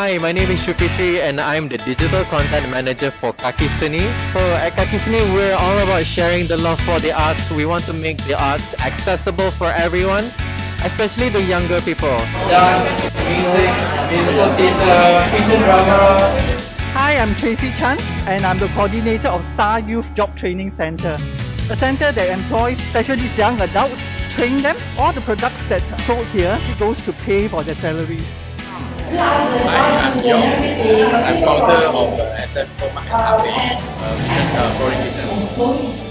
Hi, my name is Shufitri and I'm the digital content manager for Kakiseni. So at Kakiseni, we're all about sharing the love for the arts. We want to make the arts accessible for everyone, especially the younger people. Dance, music, musical theatre, fiction drama. Hi, I'm Tracy Chan and I'm the coordinator of Star Youth Job Training Center. A center that employs especially young adults, train them. All the products that are sold here goes to pay for their salaries. I'm Yong. I'm founder of uh, SF Home and uh, business, uh, foreign business.